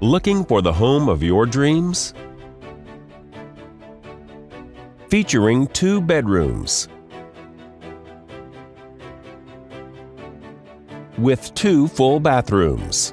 Looking for the home of your dreams? Featuring two bedrooms with two full bathrooms.